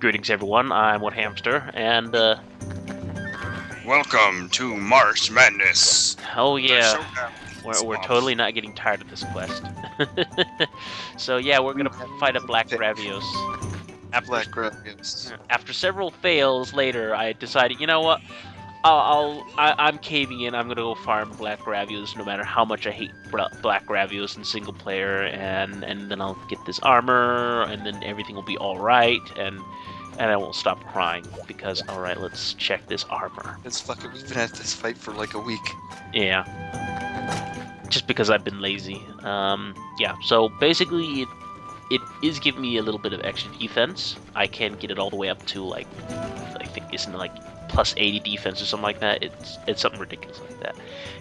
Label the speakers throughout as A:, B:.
A: Greetings, everyone. I'm Wethamster, and uh,
B: Welcome to Marsh Madness.
A: oh yeah, we're, we're
B: Swamps.
A: totally not getting tired of this quest. so yeah, we're gonna fight a Black Gravios. After,
C: Black Gravios.
A: after several fails later, I decided, you know what? I'll, I'll I, I'm caving in. I'm gonna go farm Black Gravios, no matter how much I hate Black Gravios in single player, and and then I'll get this armor, and then everything will be all right, and and I won't stop crying because all right, let's check this armor.
C: It's fucking. We've been at this fight for like a week.
A: Yeah. Just because I've been lazy. Um, yeah, so basically it, it is giving me a little bit of extra defense. I can get it all the way up to like I think isn't like plus 80 defense or something like that. It's it's something ridiculous like that.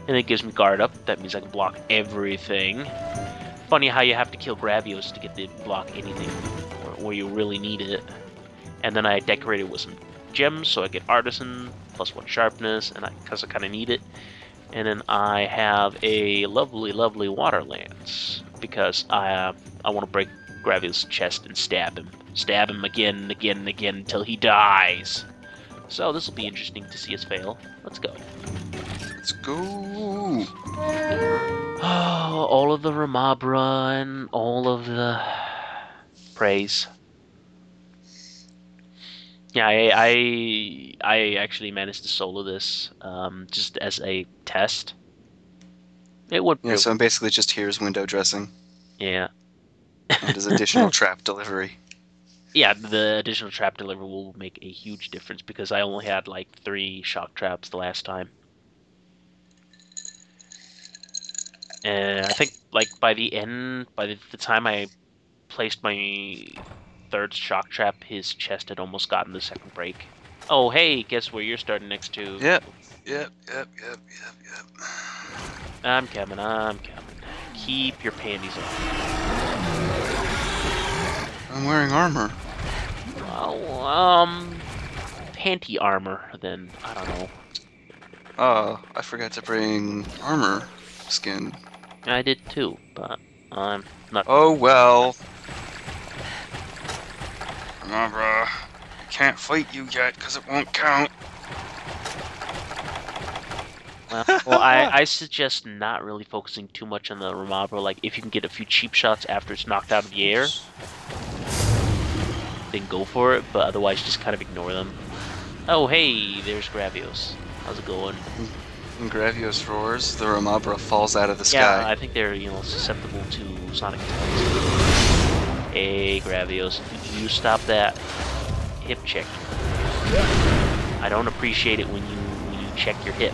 A: And it gives me guard up. That means I can block everything. Funny how you have to kill Gravios to get to block anything where, you really need it. And then I decorate it with some gems so I get artisan plus one sharpness and I because I kind of need it. And then I have a lovely, lovely water lance because I uh, I want to break Gravios' chest and stab him, stab him again and again and again until he dies. So this will be interesting to see us fail. Let's go.
C: Let's go.
A: Oh, all of the Remobra and all of the praise. Yeah, I, I I actually managed to solo this um, just as a test. It would
C: Yeah, so I'm basically just here's window dressing
A: yeah.
C: and as additional trap delivery.
A: Yeah, the additional trap delivery will make a huge difference because I only had like three shock traps the last time. And I think like by the end, by the, the time I placed my third shock trap, his chest had almost gotten the second break. Oh, hey, guess where you're starting next to?
C: Yep. Yep. Yep. Yep. Yep. Yep.
A: I'm coming, I'm coming. Keep your panties on.
C: I'm wearing armor.
A: Well, um, panty armor, then, I don't know.
C: Oh, I forgot to bring armor skin.
A: I did too, but I'm not.
C: Oh well.
B: Remember, can't fight you yet because it won't count.
A: Well, well I, I suggest not really focusing too much on the Remobra. Like, if you can get a few cheap shots after it's knocked out of the air, then go for it, but otherwise just kind of ignore them. Oh, hey, there's Gravios. How's it going?
C: When Gravios roars, the Remobra falls out of the
A: Yeah,
C: sky.
A: I think they're, you know, susceptible to sonic attacks. Hey, Gravios, you stop that hip check. I don't appreciate it when you when you check your hip.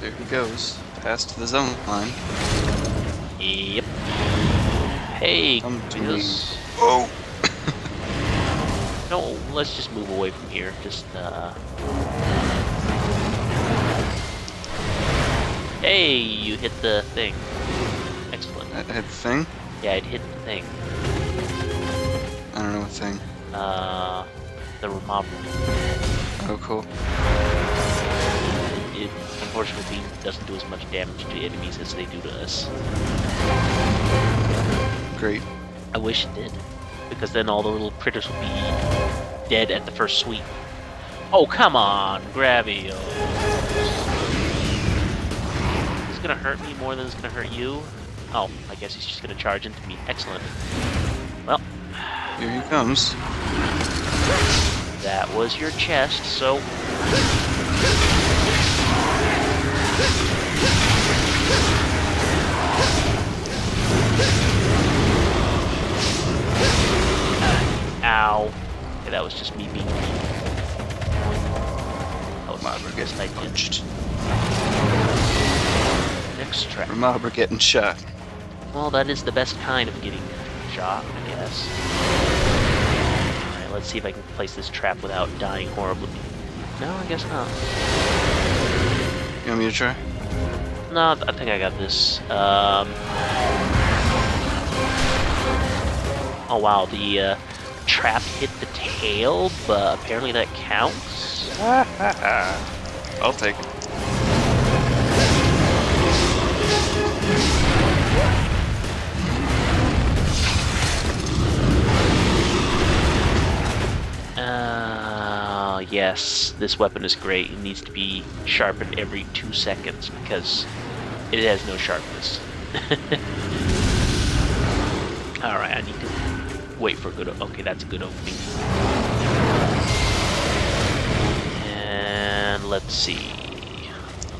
C: There he goes, past the zone line.
A: Yep. Hey,
C: Come to me.
B: Oh,
A: No, let's just move away from here. Just, uh... Hey, you hit the thing. Excellent.
C: That head thing?
A: Yeah, it hit the thing.
C: I don't know what thing.
A: Uh, the mob.
C: Oh, cool.
A: It unfortunately doesn't do as much damage to enemies as they do to us.
C: Great.
A: I wish it did, because then all the little critters would be dead at the first sweep. Oh, come on, Gravio. It's gonna hurt me more than it's gonna hurt you. Oh, I guess he's just gonna charge into me. Excellent. Well,
C: Here he comes.
A: that was your chest, so was just me being was Remobra
C: getting
A: I
C: punched.
A: Next trap.
C: Remobra getting shot.
A: Well, that is the best kind of getting shot, I guess. Alright, let's see if I can place this trap without dying horribly. No, I guess not.
C: You want me to try?
A: No, I think I got this. Um... Oh wow, the uh, trap hit the tail, but apparently that counts.
C: I'll take it.
A: Uh, yes, this weapon is great. It needs to be sharpened every two seconds because it has no sharpness. Alright, I need to wait for a good... Okay, that's a good opening. And let's see.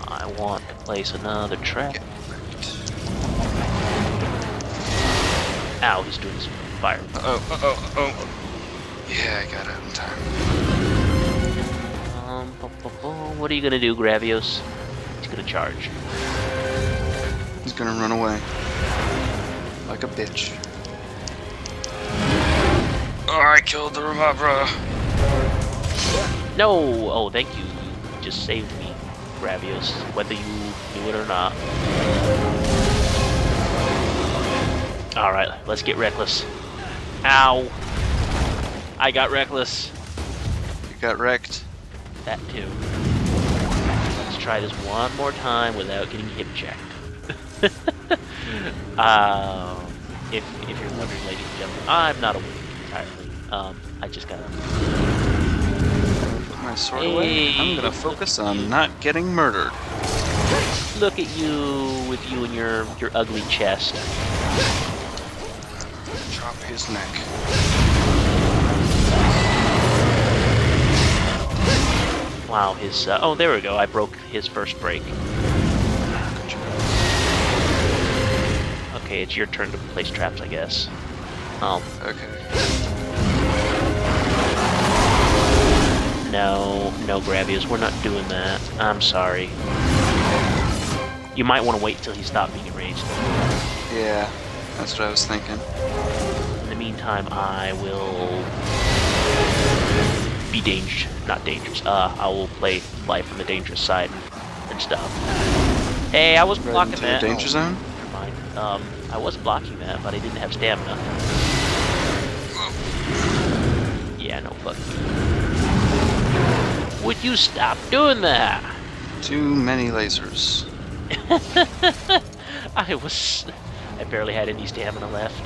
A: I want to place another trap. Ow, he's doing some fire.
C: Uh-oh, uh-oh, uh-oh. Yeah, I got out in time.
A: Um, bu- bu- bu- what are you gonna do, Gravios? He's gonna charge.
C: He's gonna run away. Like a bitch.
B: I killed the Remobra.
A: No! Oh, thank you. You just saved me, Gravios, whether you knew it or not. Alright, let's get reckless. Ow! I got reckless.
C: You got wrecked.
A: That too. Let's try this one more time without getting hip checked. um, if, if you're wondering, ladies and gentlemen, I'm not awake entirely. Um, I just gotta.
C: Put my sword away. I'm gonna focus on not getting murdered.
A: Look at you with you and your your ugly chest.
C: Chop his neck.
A: Wow, his. Uh, oh, there we go. I broke his first break. Okay, it's your turn to place traps, I guess. Oh,
C: Okay.
A: No, no, Gravios, we're not doing that. I'm sorry. You might want to wait till he stopped being enraged.
C: Yeah, that's what I was thinking.
A: In the meantime, I will be dangerous, not dangerous. Uh, I will play life on the dangerous side and stuff. Hey, I was
C: Right
A: blocking
C: into
A: that.
C: the danger
A: Oh,
C: zone.
A: Never mind. Um, I was blocking that, but I didn't have stamina. Yeah, no fuck. Would you stop doing that?
C: Too many lasers.
A: I was. I barely had any stamina left.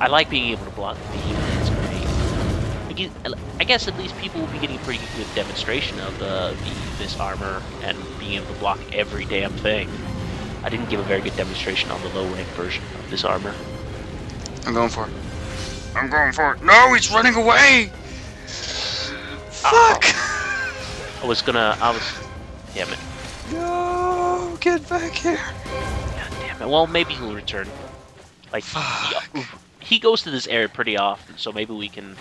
A: I like being able to block the beam. It's great. I I guess at least people will be getting a pretty good demonstration of the, the this armor and being able to block every damn thing. I didn't give a very good demonstration on the low rank version of this armor.
C: I'm going for it.
B: I'm going for it. No, he's running away.
C: Fuck!
A: I was gonna. I was. Damn it.
C: No, get back here.
A: God damn it. Well, maybe he'll return. Like he, he goes to this area pretty often, so maybe we can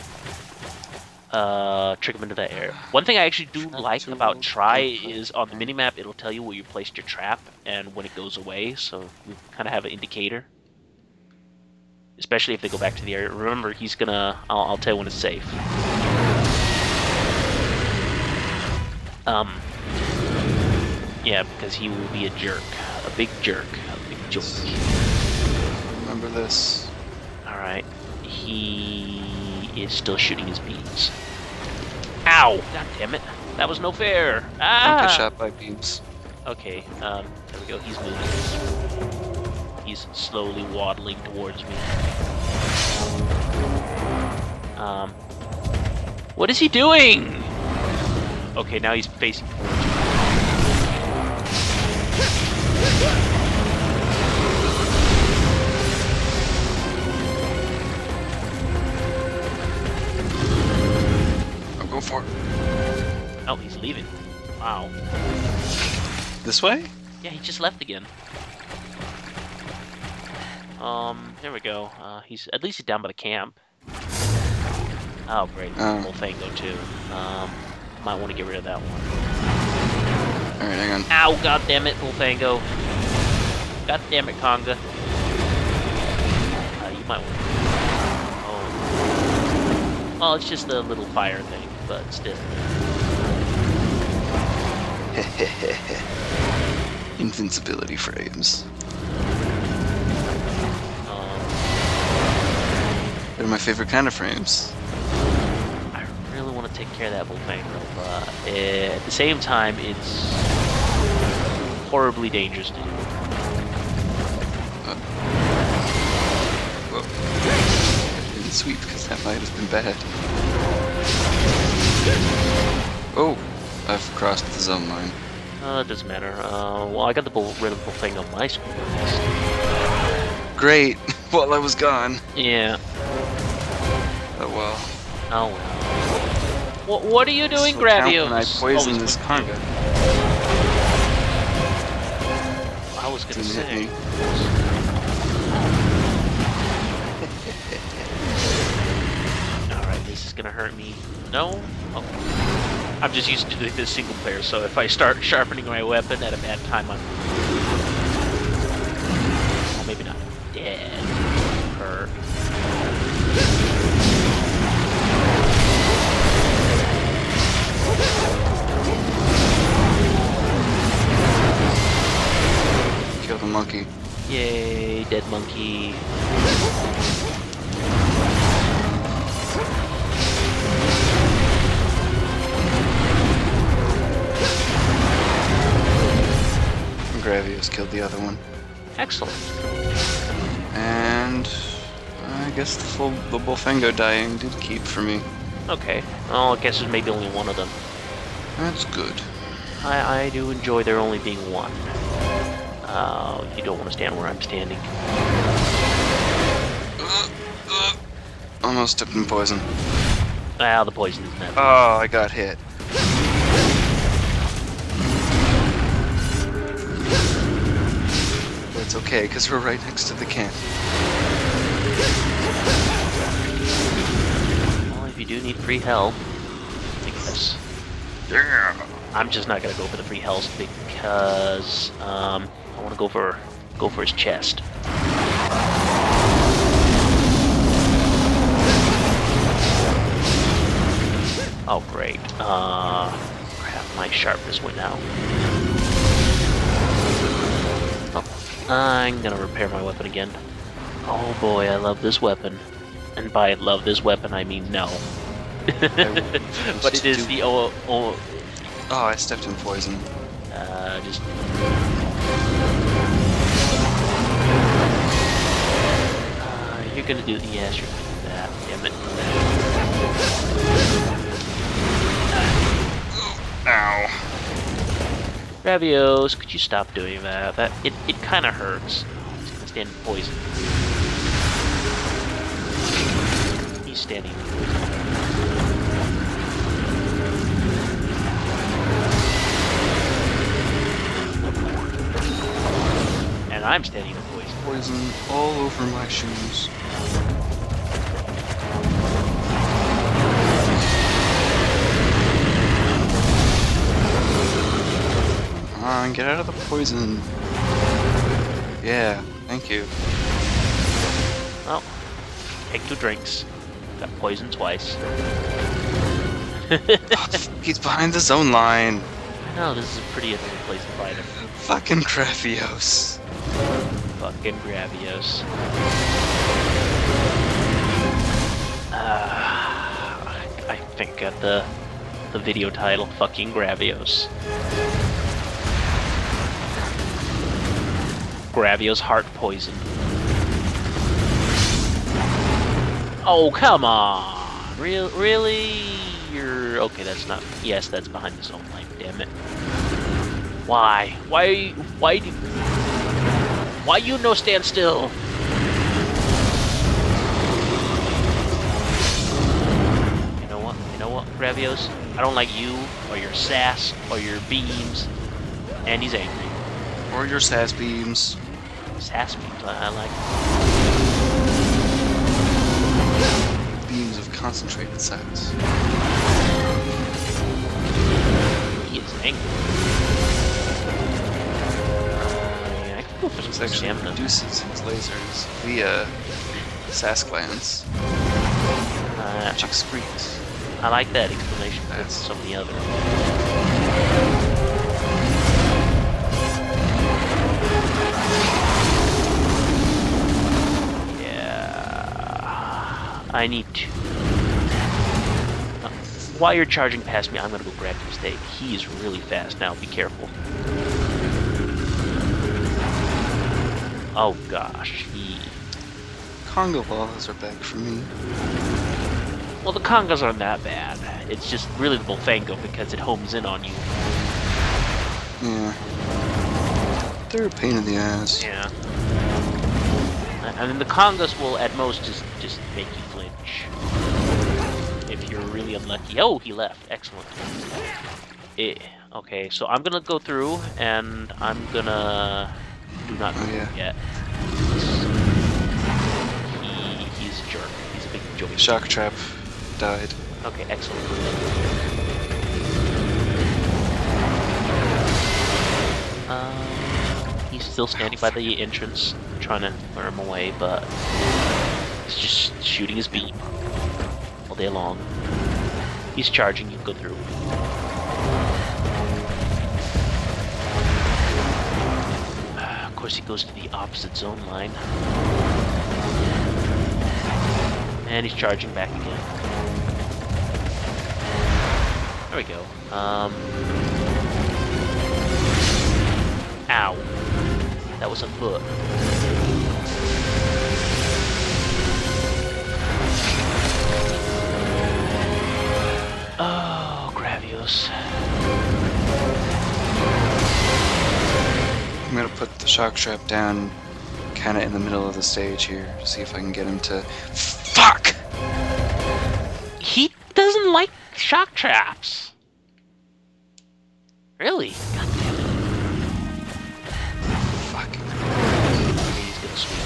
A: uh, trick him into that area. One thing I actually do like about try is on the minimap it'll tell you where you placed your trap and when it goes away, so we kind of have an indicator. Especially if they go back to the area. Remember, he's gonna. I'll, I'll tell you when it's safe. Um. Yeah, because he will be a jerk, a big jerk, a big joke.
C: Remember this.
A: All right, he is still shooting his beams. Ow! God damn it! That was no fair.
C: Don't
A: Ah!
C: get shot by beams.
A: Okay, um, there we go. He's moving. He's slowly waddling towards me. Um, what is he doing? Okay, now he's facing towards me.
C: I'll go for it.
A: Oh, he's leaving. Wow.
C: This way?
A: Yeah, he just left again. Um, here we go. Uh, he's at least he's down by the camp. Oh, great.
C: Oh.
A: Whole thing go too. Um, might want to get rid of that one.
C: Alright, hang on.
A: Ow, god damn it, Bullfango. God damn it, Conga. Uh, you might want Oh. Well, it's just a little fire thing, but still.
C: Invincibility frames.
A: Um,
C: They're my favorite kind of frames.
A: Take care of that but uh, at the same time, it's horribly dangerous to do.
C: Didn't sweep because that might have been bad. Oh, I've crossed the zone line.
A: Uh, it doesn't matter. Uh, well, I got the bull, rid of the thing on my screen.
C: Great, while I was gone.
A: Yeah.
C: Oh well.
A: Oh well. What, what are you doing,
C: count
A: Gravios?
C: I poison this conga.
A: I was gonna say. Alright, this is gonna hurt me. No? Oh. I'm just used to doing this single player, so if I start sharpening my weapon at a bad time, I'm. Yay, dead monkey.
C: Gravios killed the other one.
A: Excellent.
C: And I guess the full the Bullfango dying did keep for me.
A: Okay. Well, I guess there's maybe only one of them.
C: That's good.
A: I, I do enjoy there only being one. Uh, you don't want to stand where I'm standing.
C: Uh, uh, almost stepped in poison.
A: Ah, the poison is net.
C: Oh, I got hit. It's okay, because we're right next to the camp.
A: Well, if you do need free I guess.
B: Yeah.
A: I'm just not gonna go for the free hells because um, I want to go for go for his chest. Oh great! Uh, crap, my sharpness went out. Oh, I'm gonna repair my weapon again. Oh boy, I love this weapon, and by love this weapon I mean no. but it is the oh, oh
C: Oh, I stepped in poison.
A: uh, just. Uh, you're gonna do. the you're gonna do that. Damn it.
B: Ow.
A: Ravios, could you stop doing that? That it, it kind of hurts. He's gonna stand poison. He's standing poison. I'm standing in poison.
C: Poison all over my shoes. Come on, get out of the poison. Yeah, thank you.
A: Well, take two drinks. Got poisoned twice.
C: He's behind the zone line.
A: I know this is a pretty annoying place to fight him.
C: Fucking Gravios.
A: Fucking Gravios. Uh, I think got the the video title. Fucking Gravios. Gravios heart poison. Oh come on! Real, really? You're okay. That's not. Yes, that's behind the zone line. Damn it. Why? Why? Why do? Why you no stand still? You know what? You know what, Gravios? I don't like you, or your sass, or your beams. And he's angry.
C: Or your sass beams.
A: Sass beams, I, I like.
C: Beams of concentrated sass.
A: He is angry.
C: Which actually
A: stamina.
C: reduces his lasers via sass glands,
A: Uh,
C: which excretes.
A: I like that explanation
C: That's-
A: some of the other. Yeah, I need to. Uh, While you're charging past me, I'm gonna go grab your steak. He is really fast now. Be careful. Oh gosh, he.
C: Congo balls are back for me.
A: Well, the congas aren't that bad. It's just really the Bullfango because it homes in on you.
C: Yeah. They're a pain in the ass.
A: Yeah. I mean, the Congas will at most just just make you flinch. If you're really unlucky. Oh, he left. Excellent. Eh, okay, so I'm gonna go through and I'm gonna do not
C: Oh, yeah.
A: yet. He he's a jerk. He's a big joke.
C: Shock trap died.
A: Okay, excellent. Um, he's still standing by the entrance, trying to lure him away, but he's just shooting his beam all day long. He's charging, you go through. Course, he goes to the opposite zone line. And he's charging back again. There we go. Um. Ow. That was a foot. Oh, Gravios.
C: I'm gonna put the shock trap down kinda in the middle of the stage here to see if I can get him to. Fuck!
A: He doesn't like shock traps. Really? Oh, God damn it.
C: Fucking,
A: he's gonna sweep.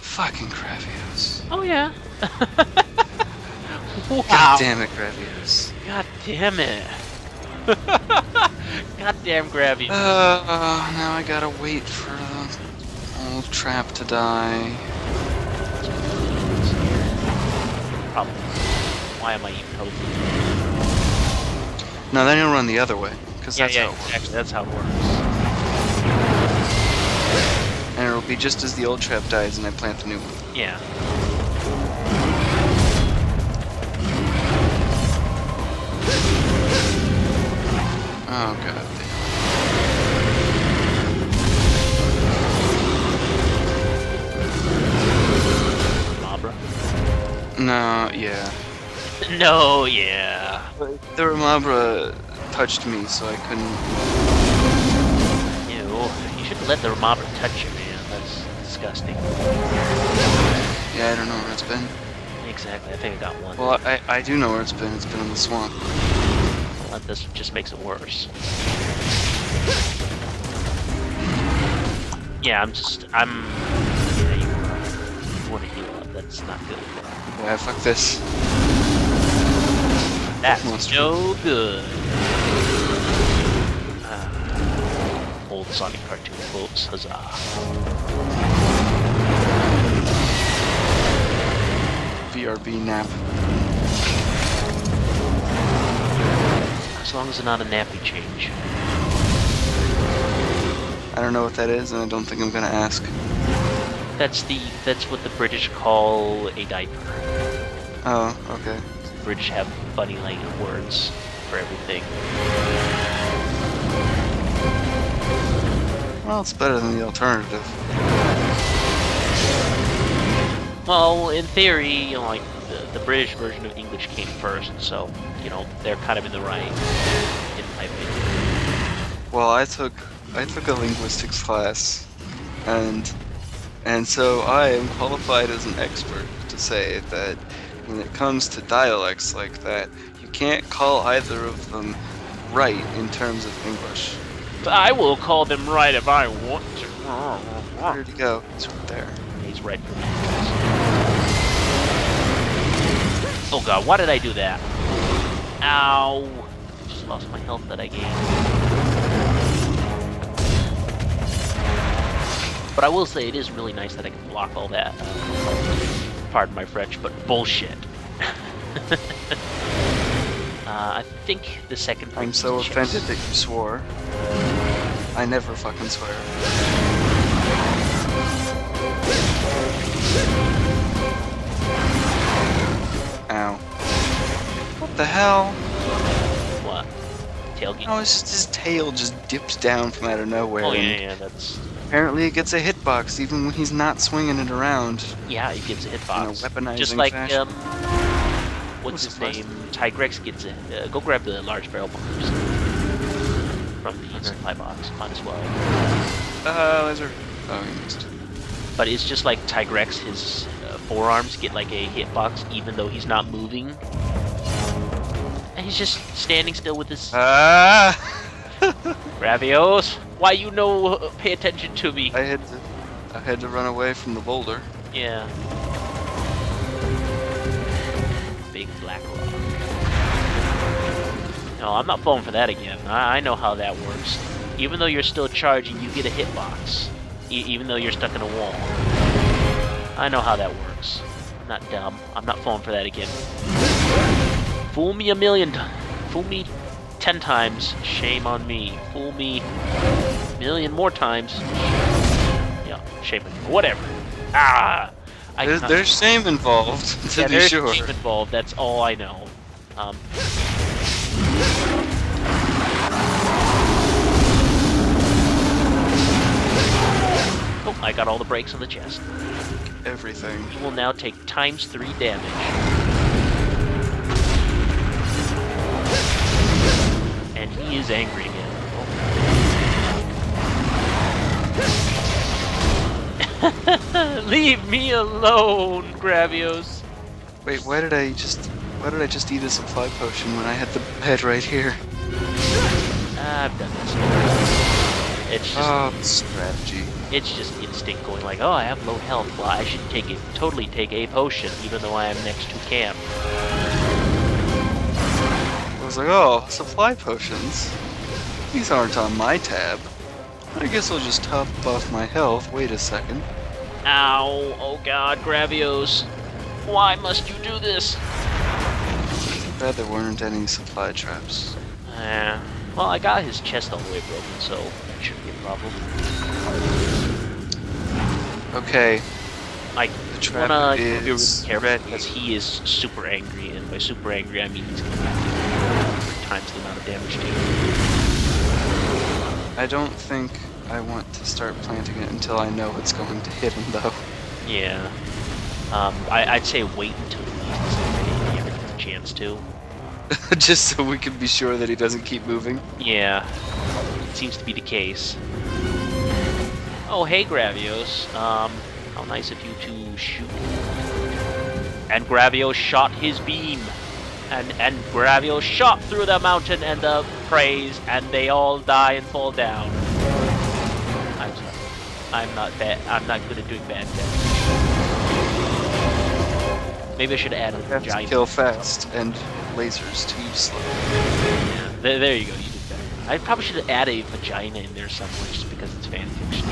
C: fucking Gravios.
A: Oh, yeah. wow.
C: God damn it, Gravios.
A: God damn it. God damn Gravy.
C: Uh, now I gotta wait for the old trap to die.
A: Problem. Why am I even hoping?
C: No, then he'll run the other way, because
A: Yeah,
C: that's
A: yeah,
C: how it works.
A: exactly. That's how it works.
C: And it'll be just as the old trap dies and I plant the new one.
A: Yeah.
C: Oh god damn.
A: Mabra.
C: No, yeah.
A: No, yeah.
C: The Remobra touched me, so I couldn't.
A: Ew. You shouldn't let the Mabra touch you, man. That's disgusting.
C: Yeah, I don't know where it's been.
A: Exactly. I think I got one.
C: Well, I, I do know where it's been. It's been in the swamp.
A: Well, this just makes it worse. Yeah, I'm just. I'm. Yeah, you, you want to heal up. That's not good.
C: Yeah, fuck this.
A: That's
C: Monster.
A: no good. Ah, old Sonic cartoon quotes. Huzzah.
C: VRB nap.
A: As long as it's not a nappy change.
C: I don't know what that is, and I don't think I'm gonna ask.
A: That's the. That's what the British call a diaper.
C: Oh, okay.
A: The British have funny like words for everything.
C: Well, it's better than the alternative.
A: Well, in theory, you know, like the, British version of English came first, so you know they're kind of in the right, in my opinion.
C: Well, I took I took a linguistics class, and and so I am qualified as an expert to say that when it comes to dialects like that, you can't call either of them right in terms of English.
A: But I will call them right if I want to.
C: Where'd he go? He's right there.
A: He's right Oh god, why did I do that? Ow! Just lost my health that I gained. But I will say it is really nice that I can block all that. Pardon my French, but bullshit. uh, I think the second.
C: I'm so offended that you swore. I never fucking swear. Ow. What the hell?
A: What? Tailgate.
C: Oh, it's just his tail just dips down from out of nowhere.
A: Oh yeah, yeah, that's
C: Apparently it gets a hitbox even when he's not swinging it around.
A: yeah. It gets a hitbox.
C: weaponizing
A: Just like
C: fashion.
A: um, what's his name? Tigrex gets it. Uh, go grab the large barrel bombs from the supply box. Might as well.
C: Uh, laser. Oh, he missed.
A: But it's just like Tigrex, his forearms get like a hitbox even though he's not moving. And he's just standing still with his
C: Ah!
A: Gravios. Why you no pay attention to me?
C: I had to, I had to run away from the boulder.
A: Yeah. Big black rock. No, I'm not falling for that again. I, I know how that works. Even though you're still charging, you get a hitbox. E even though you're stuck in a wall. I know how that works. I'm not dumb. I'm not falling for that again. Fool me a million times. Fool me ten times. Shame on me. Fool me a million more times. Yeah, shame on you. Whatever. Ah! I
C: There's, there's shame involved, to
A: yeah,
C: be
A: there's
C: sure.
A: shame involved. That's all I know. Um, oh, I got all the breaks on the chest.
C: Everything.
A: He will now take times three damage. And he is angry again. Leave me alone, Gravios.
C: Wait, why did I just, why did I just eat a supply potion when I had the bed right here?
A: I've done this. It's just
C: Oh, strategy.
A: it's just instinct going like, oh, I have low health. Well, I should take it, totally take a potion, even though I am next to camp.
C: I was like, oh, supply potions. These aren't on my tab. I guess I'll just top off my health. Wait a second.
A: Ow! Oh God, Gravios! Why must you do this?
C: Glad there weren't any supply traps.
A: Yeah. Well, I got his chest all the way broken, so that shouldn't be a problem.
C: Okay,
A: I
C: the
A: wanna be really careful
C: ready.
A: because he is super angry, and by super angry I mean he's gonna do three times the amount of damage to you.
C: I don't think I want to start planting it until I know it's going to hit him, though.
A: Yeah. Um, I, I'd say wait until he gets a chance to.
C: just so we can be sure that he doesn't keep moving.
A: Yeah, it seems to be the case. Oh, hey, Gravios. Um, how nice of you to shoot. And Gravios shot his beam. And, and Gravios shot through the mountain and the praise, and they all die and fall down. I'm sorry. I'm not bad. I'm not good at doing bad damage. Maybe I should add a giant.
C: kill fast, and lasers too slow.
A: Yeah, there, there you go. You did better. I probably should add a vagina in there somewhere just because it's fan fiction.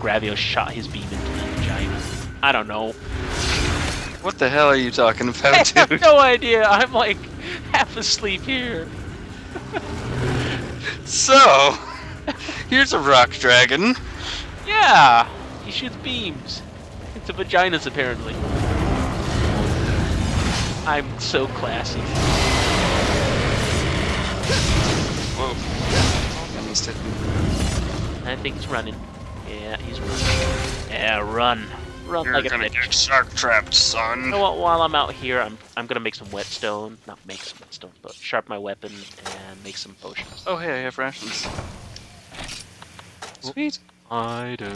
A: Gravio shot his beam into the vagina. I don't know.
C: What the hell are you talking about,
A: I
C: about,
A: have no idea. I'm like half asleep here.
C: So, here's a rock dragon.
A: Yeah, he shoots beams into vaginas apparently. I'm so classy.
C: Whoa. I missed it.
A: I think he's running. Yeah, he's running. Yeah, run, run
B: You're
A: like a
B: gonna
A: bitch.
B: get shark trapped, son.
A: You know what? While I'm out here, I'm I'm gonna make some whetstone. Not make some whetstone, but sharpen my weapon and make some potions.
C: Oh, hey, I have rations. Sweet.
A: I do.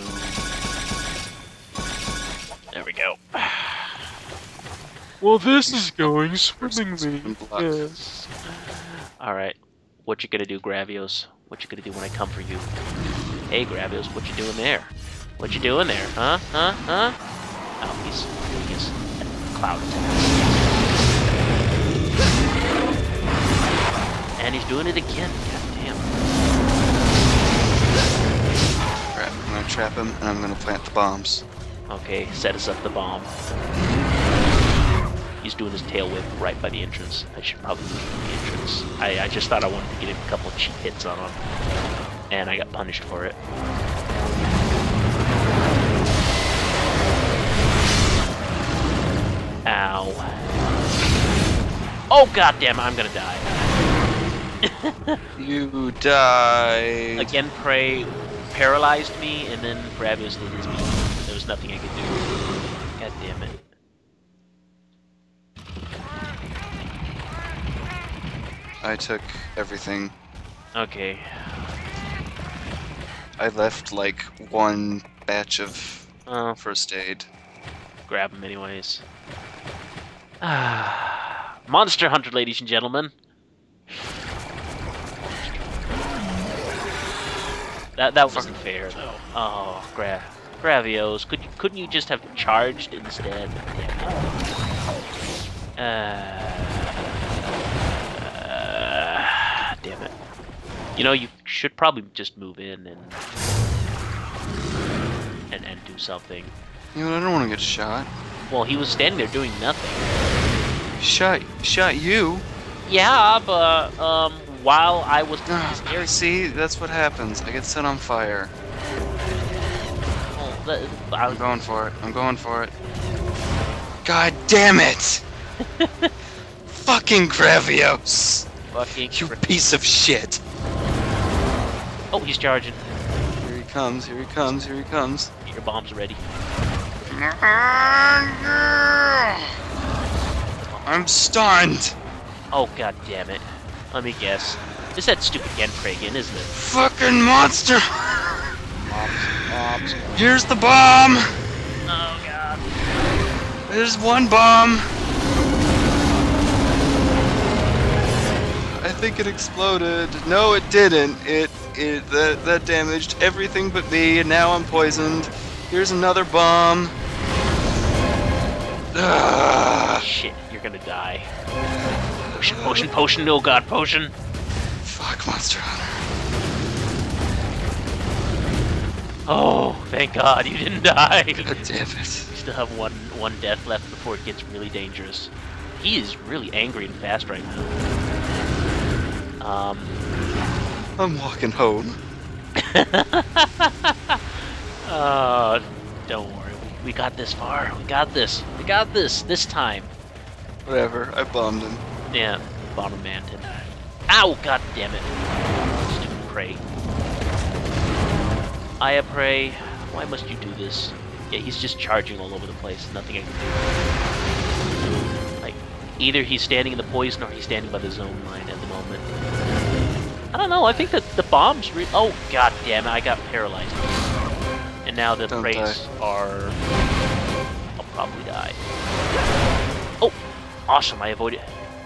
A: There we go. Well, this is going swimmingly. Yes. All right. What you gonna do, Gravios? What you gonna do when I come for you? Hey, Gravios, what you doing there? What you doing there? Huh? Huh? Huh? Oh, he's doing his cloud attack. And he's doing it again. God damn.
C: Crap, I'm gonna trap him, and I'm gonna plant the bombs.
A: Okay, set us up the bomb. He's doing his tail whip right by the entrance. I should probably leave the entrance. I, I just thought I wanted to get a couple of cheap hits on him. And I got punished for it. Ow. Oh goddamn, I'm gonna die.
C: You die.
A: Again, Prey paralyzed me, and then did his beat. There was nothing I could do. God damn it.
C: I took everything.
A: Okay.
C: I left like one batch of
A: Uh,
C: first aid.
A: grab him anyways. Ah, Monster Hunter, ladies and gentlemen. That that wasn't fair though. Oh, gra Gravios, could you, couldn't you just have charged instead? Damn it. Uh, uh, damn it. You know, you should probably just move in and and, and do something.
C: You know, I don't want to get shot.
A: Well, he was standing there doing nothing.
C: Shot, shot you.
A: Yeah, but um, while I was in his
C: See, that's what happens. I get set on fire.
A: I
C: I'm going for it. I'm going for it. God damn it! Fucking Gravios!
A: fucking.
C: You
A: fr-
C: piece of shit!
A: Oh, he's charging.
C: Here he comes, here he comes, here he comes.
A: Get Your bomb's ready.
B: I'm stunned.
A: Oh god damn it! Let me guess. It's that stupid Genprey again, isn't it?
B: Fucking monster.
A: Bombs, bombs.
B: Here's the bomb.
A: Oh god.
B: There's one bomb.
C: Think it exploded. No, it didn't. It it that that damaged everything but me, and now I'm poisoned. Here's another bomb. Ugh.
A: Shit, you're gonna die. Potion, potion, potion. Oh god, potion.
C: Fuck Monster Hunter.
A: Oh, thank God you didn't die.
C: God damn it.
A: We still have one one death left before it gets really dangerous. He is really angry and fast right now. Um.
C: I'm walking home.
A: Oh, don't worry. We, we got this far. We got this. We got this this time.
C: Whatever. I bombed him.
A: Yeah, bottom manton. Ow! God damn it! Stupid prey. Aya prey. Why must you do this? Yeah, he's just charging all over the place. Nothing I can do. Like, either he's standing in the poison or he's standing by the zone line at the moment. I don't know. I think that the bombs. Re- oh God damn it! I got paralyzed. And now the
C: Don't
A: preys are. I'll probably die. Oh, awesome! I avoided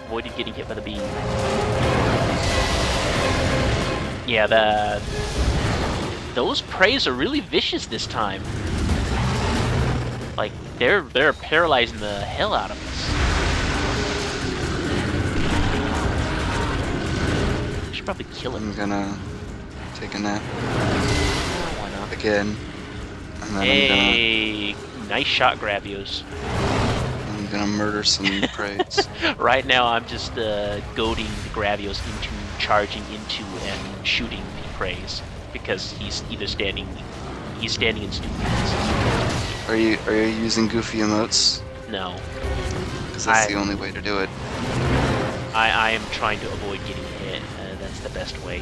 A: avoided getting hit by the beam. Yeah, the those preys are really vicious this time. Like they're they're paralyzing the hell out of us. Probably kill him.
C: I'm gonna take a nap
A: Why not?
C: again. And then
A: Hey, nice shot, Gravios.
C: I'm gonna I'm gonna murder some praise.
A: right now, I'm just uh, goading the Gravios into charging into and shooting the praise because he's either standing, he's standing in stupid.
C: Are you are you using goofy emotes?
A: No,
C: Because that's
A: I-
C: the only way to do it.
A: I, I am trying to avoid getting that's the best way.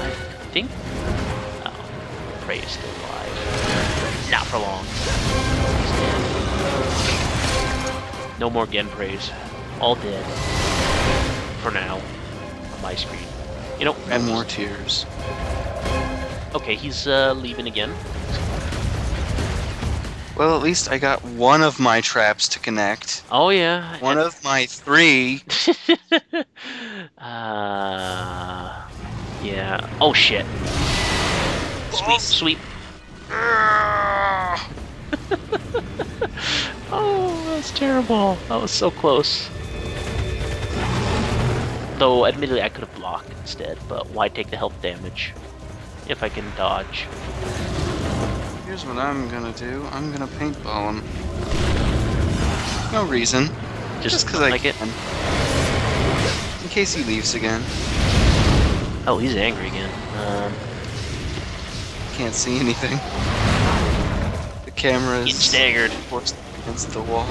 A: I think. Oh, Prey is still alive. Not for long. He's dead. No more Genpreys. All dead. For now. On my screen. You know,
C: No more tears.
A: Okay, he's uh, leaving again.
C: Well, at least I got one of my traps to connect.
A: Oh yeah.
C: One of my three.
A: uh, yeah. Oh shit. Sweep, sweep.
B: Ah!
A: Oh, that's terrible. That was so close. Though, admittedly, I could have blocked instead, but why take the health damage if I can dodge?
C: Here's what I'm gonna do. I'm gonna paintball him. No reason.
A: Just,
C: because I
A: like it.
C: In case he leaves again.
A: Oh, he's angry again. Um,
C: Can't see anything. The camera is
A: staggered.
C: forced against the wall.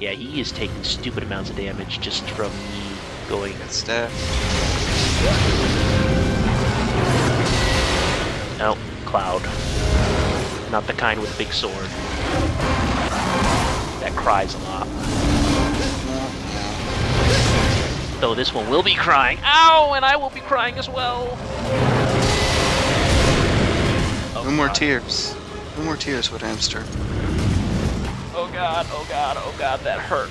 A: Yeah, he is taking stupid amounts of damage just from me going.
C: Got stabbed.
A: No, Cloud. Not the kind with a big sword. that cries a lot. Though this one will be crying. Ow! And I will be crying as well. Oh,
C: No more
A: God.
C: tears. No more tears, Wethamster.
A: Oh god, oh god, oh god, that hurt.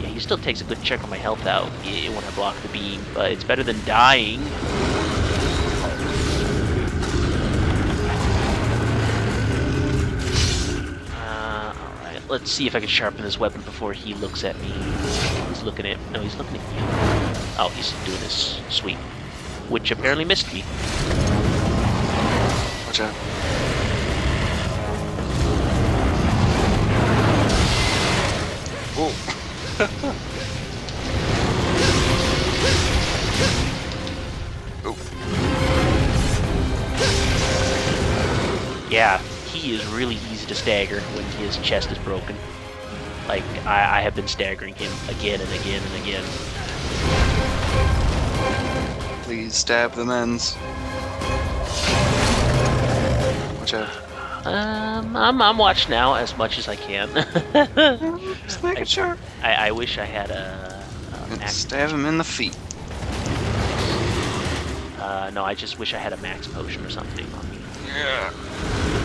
A: Yeah, he still takes a good check of my health out when I block the beam, but it's better than dying. Let's see if I can sharpen this weapon before he looks at me. He's looking at... no, he's looking at you. Oh, he's doing this sweep. Which apparently missed me.
C: Watch out. Oh. oh.
A: Yeah, he is really easy to stagger when his chest is broken. Like, I, I have been staggering him again and again and again.
C: Please stab the men's. Watch out.
A: Um, I'm, I'm watched now as much as I can.
C: Just making
A: I-
C: sure.
A: I, I wish I had a, a
C: stab him in the feet.
A: Uh, no, I just wish I had a max potion or something on me.
B: Yeah.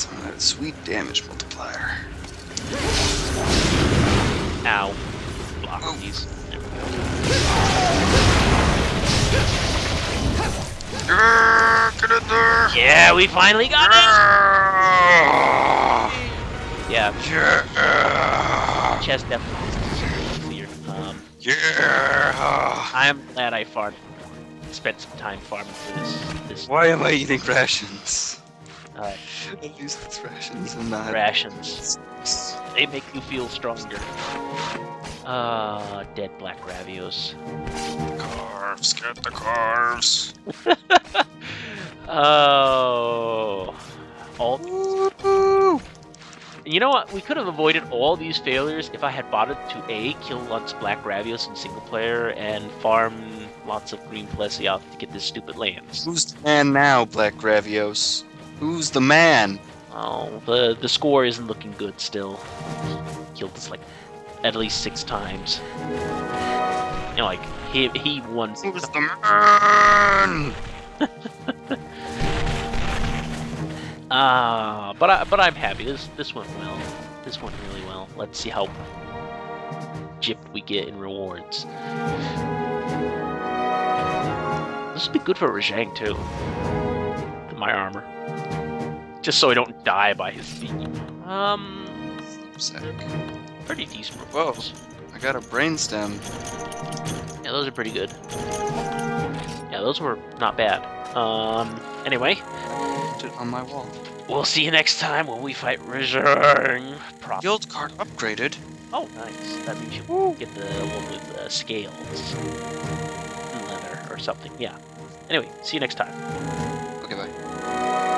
C: Some of that sweet damage multiplier.
A: Ow. Block
C: Oh.
A: these. There we go.
B: Yeah, get in there.
A: Yeah, we finally got it!
B: Yeah.
A: Yeah, chest definitely is clear. Um,
B: Yeah.
A: I'm glad I farmed. Spent some time farming for this. This
C: Why am I eating rations?
A: Uh,
C: At least it's rations and not
A: rations. They make you feel stronger. Uh, dead black Gravios.
B: Carves, get the carves.
A: Oh. All. You know what? We could have avoided all these failures if I had bothered to A, kill lots of Black Gravios in single player and farm lots of Green Plesioth to get this stupid lands.
C: Who's the man now, Black Gravios? Who's the man?
A: Oh, the the score isn't looking good still. Killed us like at least six times. You know, like he he won.
B: Who's the man?
A: Ah, but I, but I'm happy. This this went well. This went really well. Let's see how gypped we get in rewards. This would be good for Rajang too. My armor, just so I don't die by his feet. Um,
C: Sack.
A: pretty decent
C: Whoa.
A: rewards.
C: I got a brainstem.
A: Yeah, those are pretty good. Yeah, those were not bad. Um, anyway,
C: Put on my wall.
A: we'll see you next time when we fight Rajang. Probably.
C: Guild card upgraded.
A: Oh, nice. That means you get the one with uh, scales. And leather or something. Yeah. Anyway, see you next time.
C: Okay, bye.